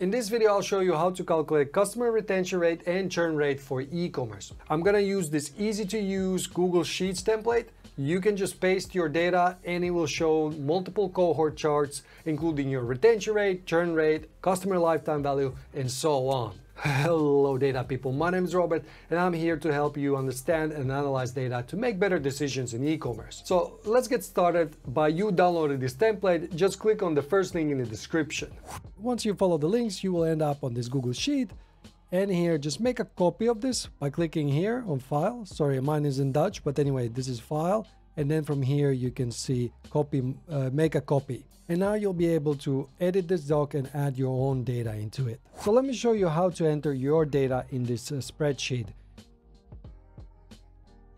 In this video, I'll show you how to calculate customer retention rate and churn rate for e-commerce. I'm gonna use this easy to use Google Sheets template. You can just paste your data and it will show multiple cohort charts, including your retention rate, churn rate, customer lifetime value, and so on. Hello data people, my name is Robert and I'm here to help you understand and analyze data to make better decisions in e-commerce. So let's get started. By you downloading this template, just click on the first link in the description. Once you follow the links, you will end up on this Google Sheet and here just make a copy of this by clicking here on file. Sorry, mine is in Dutch, but anyway, this is file and then from here you can see copy, uh, make a copy. And now you'll be able to edit this doc and add your own data into it. So let me show you how to enter your data in this uh, spreadsheet.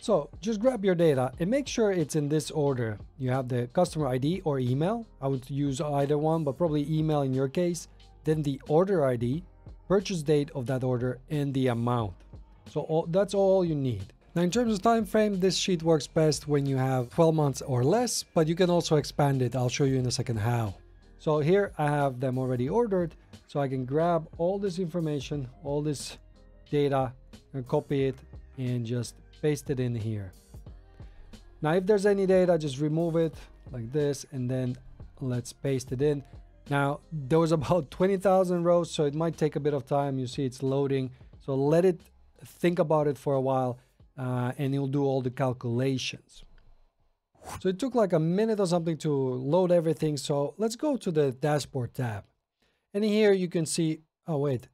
So just grab your data and make sure it's in this order. You have the customer ID or email. I would use either one, but probably email in your case. Then the order ID, purchase date of that order, and the amount. So all, that's all you need. Now in terms of time frame, this sheet works best when you have 12 months or less, but you can also expand it. I'll show you in a second how. So here I have them already ordered, so I can grab all this information, all this data, and copy it and just paste it in here. Now if there's any data, just remove it like this and then let's paste it in. Now there was about 20,000 rows, so it might take a bit of time. You see it's loading. So let it think about it for a while uh, and it'll do all the calculations. So it took like a minute or something to load everything. So let's go to the dashboard tab. And here you can see, oh wait,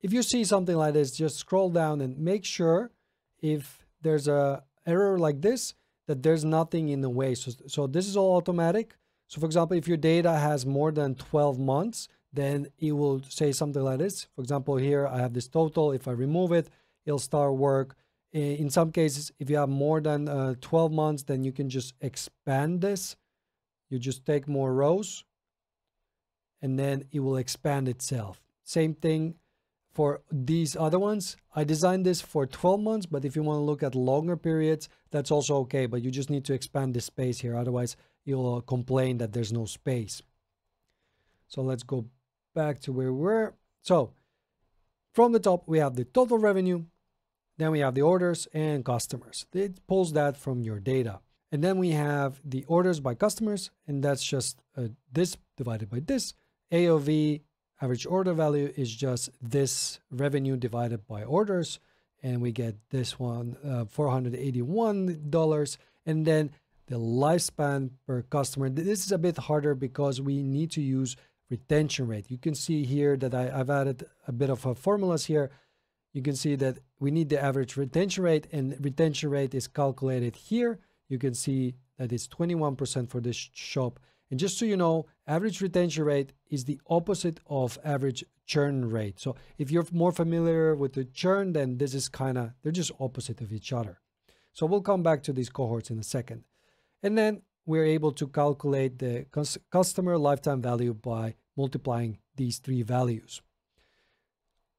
if you see something like this, just scroll down and make sure if there's a error like this, that there's nothing in the way. So, so this is all automatic. So for example, if your data has more than 12 months, then it will say something like this. For example, here I have this total. If I remove it, it'll start work. In some cases, if you have more than uh, 12 months, then you can just expand this. You just take more rows and then it will expand itself. Same thing for these other ones. I designed this for 12 months, but if you want to look at longer periods, that's also okay. But you just need to expand the space here. Otherwise, you'll uh, complain that there's no space. So let's go back to where we were. So from the top, we have the total revenue, then we have the orders and customers. It pulls that from your data. And then we have the orders by customers, and that's just uh, this divided by this. AOV, average order value, is just this revenue divided by orders. And we get this one, uh, $481. And then the lifespan per customer. This is a bit harder because we need to use retention rate. You can see here that I, have added a bit of a formulas here you can see that we need the average retention rate and retention rate is calculated here. You can see that it's 21% for this shop. And just so you know, average retention rate is the opposite of average churn rate. So if you're more familiar with the churn, then this is kind of, they're just opposite of each other. So we'll come back to these cohorts in a second. And then we're able to calculate the customer lifetime value by multiplying these three values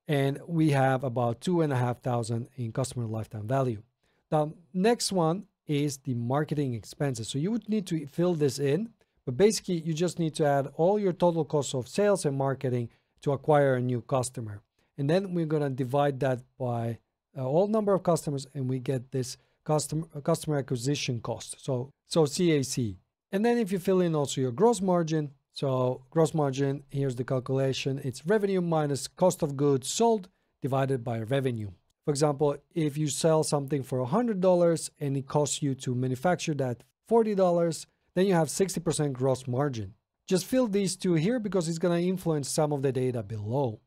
and we have about two and a half thousand in customer lifetime value. The next one is the marketing expenses. So you would need to fill this in, but basically you just need to add all your total costs of sales and marketing to acquire a new customer. And then we're going to divide that by uh, all number of customers and we get this customer customer acquisition cost. So so CAC. And then if you fill in also your gross margin, so gross margin, here's the calculation. It's revenue minus cost of goods sold divided by revenue. For example, if you sell something for $100 and it costs you to manufacture that $40, then you have 60% gross margin. Just fill these two here because it's going to influence some of the data below.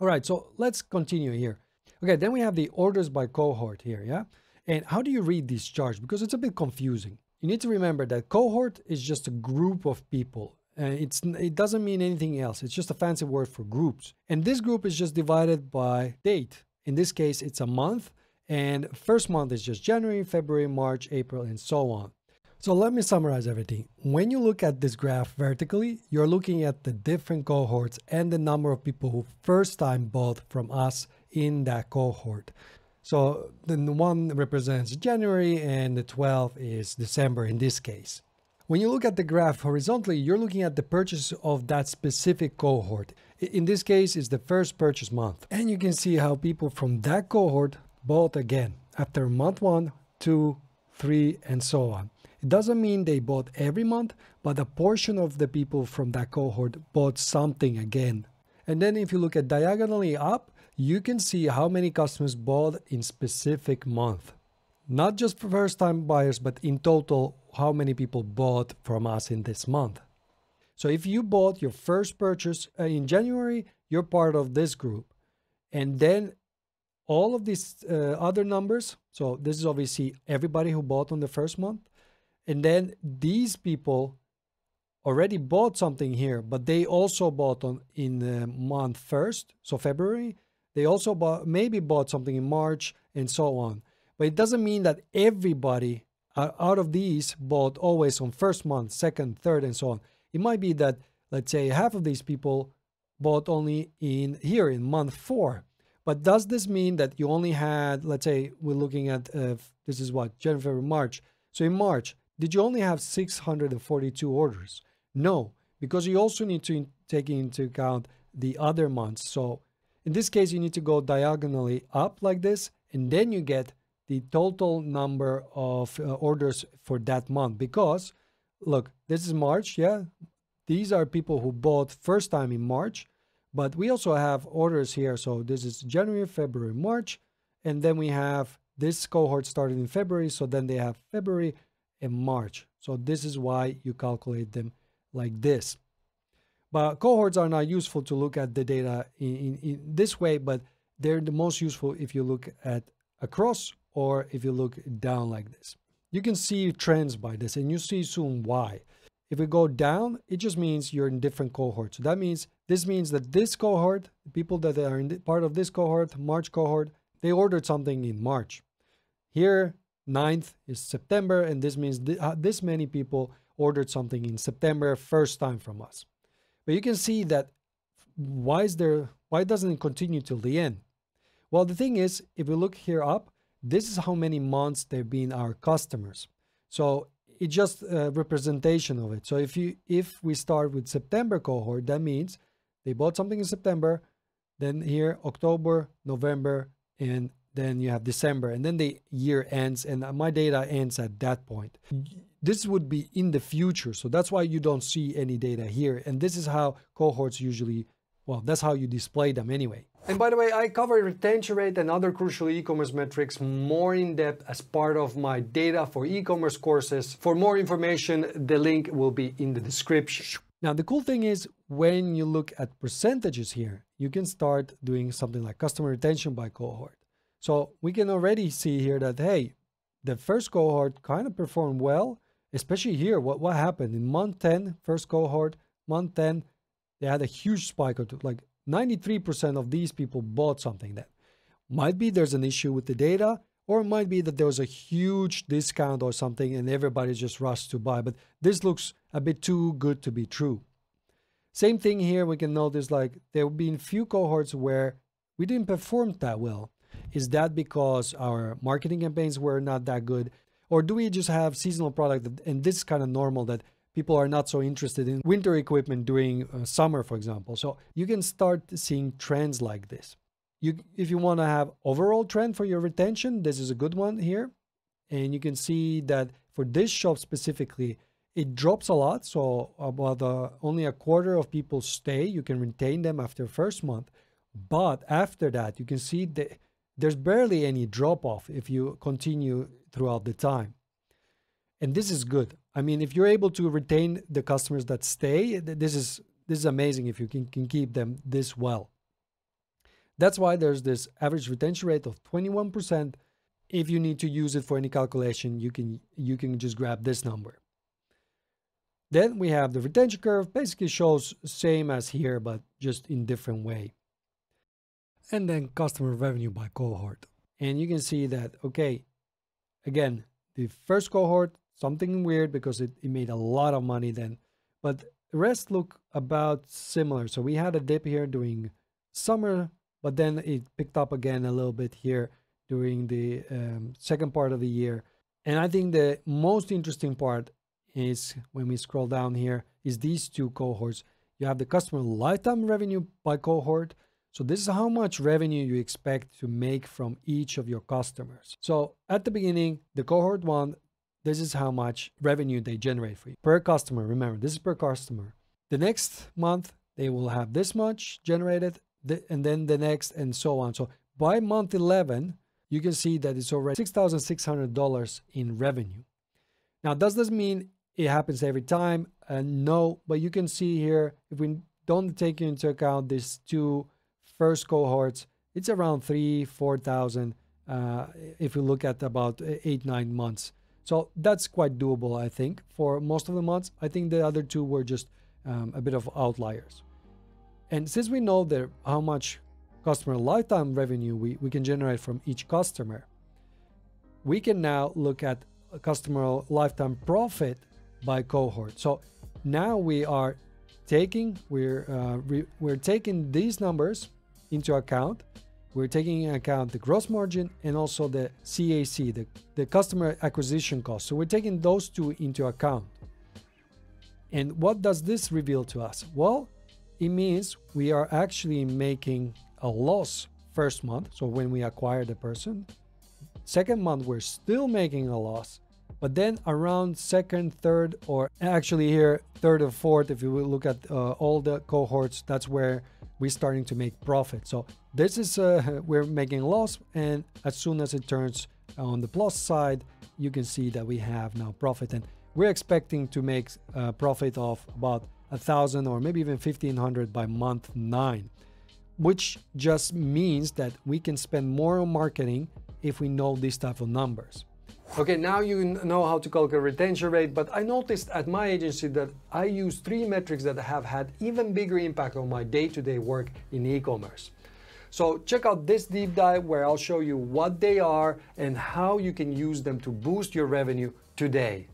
All right, so let's continue here. Okay, then we have the orders by cohort here, yeah? And how do you read these charts? Because it's a bit confusing. You need to remember that cohort is just a group of people uh, it's it doesn't mean anything else. It's just a fancy word for groups. And this group is just divided by date. In this case, it's a month. And first month is just January, February, March, April, and so on. So let me summarize everything. When you look at this graph vertically, you're looking at the different cohorts and the number of people who first time bought from us in that cohort. So the one represents January and the 12 is December in this case. When you look at the graph horizontally, you're looking at the purchase of that specific cohort. In this case, it's the first purchase month. And you can see how people from that cohort bought again after month one, two, three, and so on. It doesn't mean they bought every month, but a portion of the people from that cohort bought something again. And then if you look at diagonally up, you can see how many customers bought in specific month. Not just for first time buyers, but in total, how many people bought from us in this month. So if you bought your first purchase uh, in January, you're part of this group. And then all of these uh, other numbers, so this is obviously everybody who bought on the first month. And then these people already bought something here, but they also bought on in the month first, so February. They also bought, maybe bought something in March and so on. But it doesn't mean that everybody out of these bought always on first month, second, third, and so on. It might be that, let's say, half of these people bought only in here in month four. But does this mean that you only had, let's say, we're looking at uh, this is what January, March. So in March, did you only have 642 orders? No, because you also need to take into account the other months. So in this case, you need to go diagonally up like this, and then you get the total number of uh, orders for that month. Because, look, this is March, yeah? These are people who bought first time in March, but we also have orders here. So this is January, February, March, and then we have this cohort started in February, so then they have February and March. So this is why you calculate them like this. But cohorts are not useful to look at the data in, in, in, this way, but they're the most useful if you look at across or if you look down like this. You can see trends by this and you see soon why. If we go down, it just means you're in different cohorts. So that means this means that this cohort, people that are in part of this cohort, March cohort, they ordered something in March. Here, 9th is September, and this means th uh, this many people ordered something in September first time from us. But you can see that why is there why doesn't it continue till the end? Well, the thing is, if we look here up, this is how many months they've been our customers. So it's just a representation of it. So if you if we start with September cohort, that means they bought something in September, then here October, November, and then you have December, and then the year ends, and my data ends at that point. This would be in the future, so that's why you don't see any data here. And this is how cohorts usually, well, that's how you display them anyway. And by the way, I cover retention rate and other crucial e-commerce metrics more in depth as part of my data for e-commerce courses. For more information, the link will be in the description. Now, the cool thing is when you look at percentages here, you can start doing something like customer retention by cohort. So we can already see here that, hey, the first cohort kind of performed well, especially here. What, what happened in month 10, first cohort, month 10, they had a huge spike of like 93% of these people bought something then. Might be there's an issue with the data, or it might be that there was a huge discount or something and everybody just rushed to buy. But this looks a bit too good to be true. Same thing here, we can notice like there have been few cohorts where we didn't perform that well. Is that because our marketing campaigns were not that good? Or do we just have seasonal product and this is kind of normal that people are not so interested in winter equipment during uh, summer, for example. So you can start seeing trends like this. You, if you want to have overall trend for your retention, this is a good one here. And you can see that for this shop specifically, it drops a lot. So about uh, only a quarter of people stay. You can retain them after first month. But after that, you can see that there's barely any drop off if you continue throughout the time. And this is good. I mean, if you're able to retain the customers that stay, this is this is amazing if you can, can keep them this well. That's why there's this average retention rate of 21%. If you need to use it for any calculation, you can you can just grab this number. Then we have the retention curve, basically shows same as here, but just in different way. And then customer revenue by cohort. And you can see that, okay, again, the first cohort something weird because it, it made a lot of money then. But the rest look about similar. So we had a dip here during summer, but then it picked up again a little bit here during the um, second part of the year. And I think the most interesting part is when we scroll down here is these two cohorts. You have the customer lifetime revenue by cohort. So this is how much revenue you expect to make from each of your customers. So at the beginning, the cohort one, this is how much revenue they generate for you per customer. Remember, this is per customer. The next month, they will have this much generated, and then the next, and so on. So by month 11, you can see that it's already $6,600 in revenue. Now, does this mean it happens every time? Uh, no, but you can see here, if we don't take into account these two first cohorts, it's around three, 4,000 uh, if you look at about eight, nine months. So that's quite doable, I think, for most of the months. I think the other two were just um, a bit of outliers. And since we know how much customer lifetime revenue we, we can generate from each customer, we can now look at customer lifetime profit by cohort. So now we are taking we're uh, re, we're taking these numbers into account. We're taking into account the gross margin and also the CAC, the, the customer acquisition cost. So we're taking those two into account. And what does this reveal to us? Well, it means we are actually making a loss first month. So when we acquire the person, second month, we're still making a loss. But then around second, third, or actually here, third or fourth, if you look at uh, all the cohorts, that's where we're starting to make profit. So this is, uh, we're making loss. And as soon as it turns on the plus side, you can see that we have now profit. And we're expecting to make a uh, profit of about a thousand or maybe even 1500 by month nine, which just means that we can spend more on marketing if we know these type of numbers. Okay, now you know how to calculate retention rate, but I noticed at my agency that I use three metrics that have had even bigger impact on my day-to-day -day work in e-commerce. So check out this deep dive where I'll show you what they are and how you can use them to boost your revenue today.